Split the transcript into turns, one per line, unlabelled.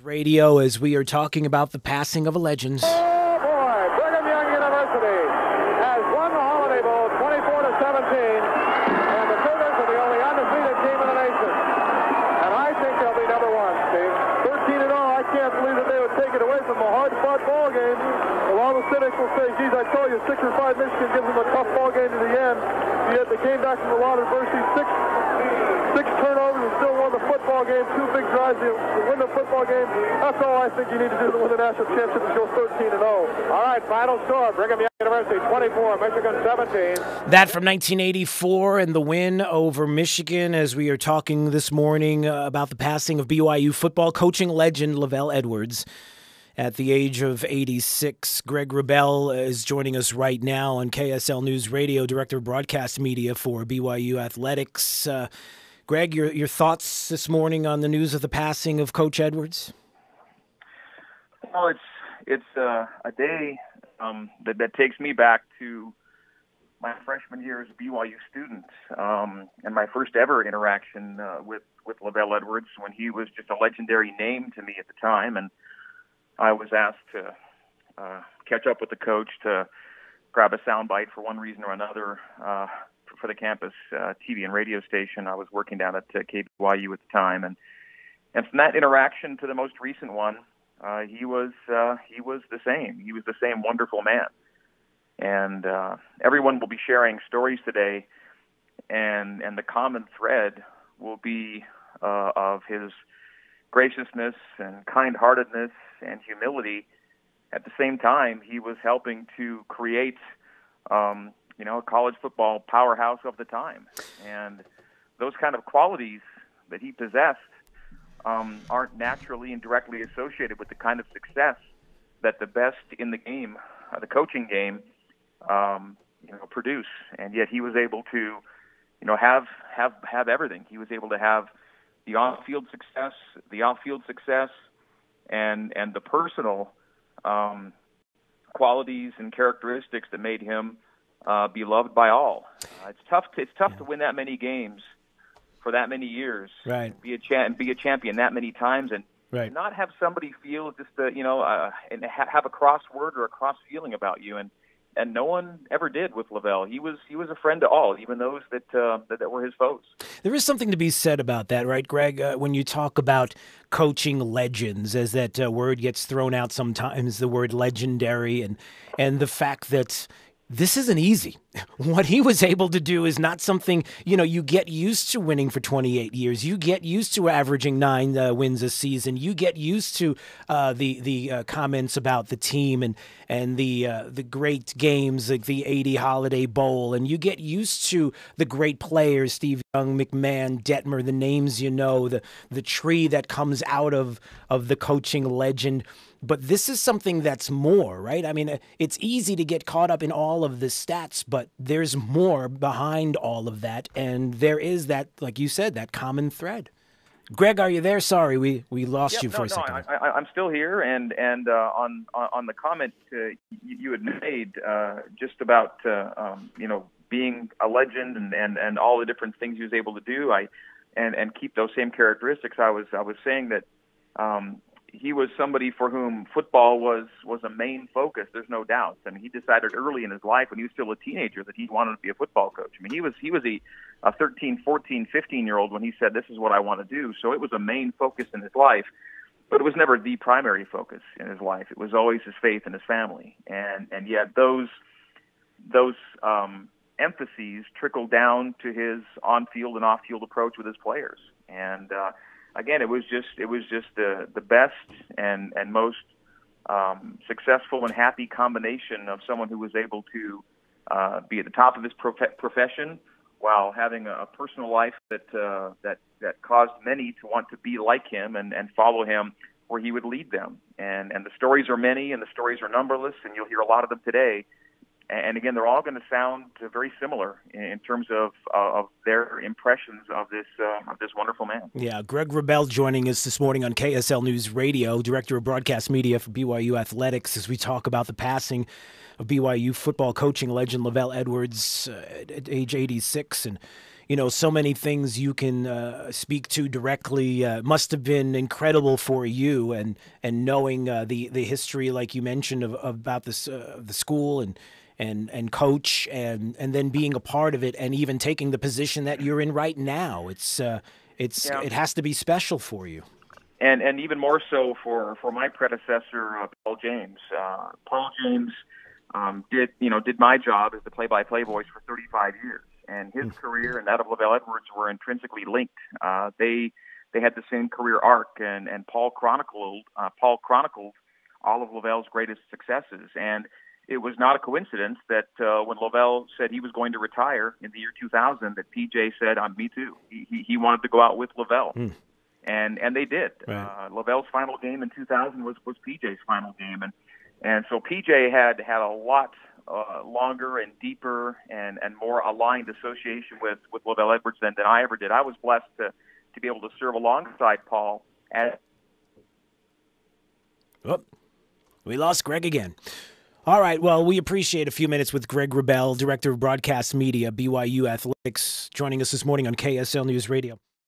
Radio as we are talking about the passing of a legend.
Oh boy, Brigham Young University has won the Holiday Bowl 24 to 17, and the Cougars are the only undefeated team in the nation. And I think they'll be number one, Steve. 13 and 0, I can't believe that they would take it away from a hard-fought ball game. A lot of cynics will say, geez, I told you, six or five Michigan gives them a tough ball game to the end. Yet they came back from a lot of six six turnovers and still won the football game, two big drives to, win the football game. That's all I think you need to do to win the national championship is go 13 and 0. All right, final score: Brigham Young University 24, Michigan 17.
That from 1984 and the win over Michigan. As we are talking this morning uh, about the passing of BYU football coaching legend LaVell Edwards. At the age of 86, Greg Wrubell is joining us right now on KSL News Radio, Director of Broadcast Media for BYU Athletics. Uh, Greg, your, your thoughts this morning on the news of the passing of Coach Edwards?
Well, it's it's uh, a day um, that that takes me back to my freshman year as a BYU student um, and my first ever interaction uh, with with LaVell Edwards when he was just a legendary name to me at the time, and I was asked to uh, catch up with the coach to grab a soundbite for one reason or another. Uh, for the campus uh, TV and radio station. I was working down at uh, KBYU at the time, and and from that interaction to the most recent one, uh, he was uh, he was the same. He was the same wonderful man, and uh, everyone will be sharing stories today, and and the common thread will be uh, of his graciousness and kind-heartedness and humility. At the same time, he was helping to create um, you know, a college football powerhouse of the time. And those kind of qualities that he possessed um, aren't naturally and directly associated with the kind of success that the best in the game, uh, the coaching game, um, you know, produce. And yet he was able to, you know, have have have everything. He was able to have the on-field success, the off-field success, and and the personal um, qualities and characteristics that made him uh, beloved by all. Uh, it's tough. To, it's tough yeah. to win that many games for that many years.
Right.
Be a cha- be a champion that many times, and
right.
not have somebody feel just a, you know uh, and ha- have a cross word or a cross feeling about you. And and no one ever did with LaVell. He was he was a friend to all, even those that uh, that, that, were his foes.
There is something to be said about that, right, Greg? Uh, when you talk about coaching legends, as that uh, word gets thrown out sometimes, the word legendary, and and the fact that this isn't easy. What he was able to do is not something, you know, you get used to winning for 28 years. You get used to averaging nine uh, wins a season. You get used to uh, the the uh, comments about the team and and the uh, the great games like the 80 Holiday Bowl. And you get used to the great players, Steve Young, McMahon, Detmer, the names you know, the the tree that comes out of of the coaching legend but this is something that's more, right? I mean, uh, it's easy to get caught up in all of the stats, but there's more behind all of that. And there is that, like you said, that common thread. Greg, are you there? Sorry, we, we lost
yep,
you for
no,
a second.
No, I, am still here, and and uh, on on the comment uh, you, you, had made uh, just about uh, um, you know being a legend and, and, and all the different things he was able to do, I and and keep those same characteristics. I was I was saying that um, he was somebody for whom football was was a main focus. There's no doubt. I mean, he decided early in his life when he was still a teenager that he wanted to be a football coach. I mean, he was he was a, a 13, 14, 15 year old when he said this is what I want to do. So it was a main focus in his life, but it was never the primary focus in his life. It was always his faith and his family. And and yet those those um, emphases trickled down to his on field and off field approach with his players. And uh, again, it was just it was just the the best and and most um, successful and happy combination of someone who was able to uh, be at the top of his prof- profession while having a, personal life that uh, that that caused many to want to be like him and and follow him where he would lead them. And and the stories are many and the stories are numberless, and you'll hear a lot of them today and again, they're all going to sound very similar in terms of uh, of their impressions of this uh, of this wonderful man.
Yeah, Greg Wrubell joining us this morning on KSL News Radio, director of broadcast media for BYU Athletics, as we talk about the passing of BYU football coaching legend LaVell Edwards uh, at age 86 and you know, so many things you can uh, speak to directly. Uh, must have been incredible for you, and and knowing uh, the the history, like you mentioned, of, of about this uh, the school and and and coach, and and then being a part of it, and even taking the position that you're in right now. It's uh, it's yeah. it has to be special for you.
And and even more so for for my predecessor, uh, Paul James. Paul James um, did you know did my job as the play-by-play voice for 35 years, and his mm. career and that of LaVell Edwards were intrinsically linked. Uh, they they had the same career arc, and and Paul chronicled uh, Paul chronicled all of LaVell's greatest successes, and it was not a coincidence that uh, when LaVell said he was going to retire in the year 2000, that PJ said, "On me too." He, he he wanted to go out with LaVell. Mm. And and they did. Right. Uh, LaVell's final game in 2000 was was PJ's final game, and and so PJ had had a lot uh, longer and deeper and, and more aligned association with, with LaVell Edwards than, than I ever did. I was blessed to, to be able to serve alongside Paul. As-
oh, we lost Greg again. All right. Well, we appreciate a few minutes with Greg Wrubell, Director of Broadcast Media, BYU Athletics, joining us this morning on KSL News Radio.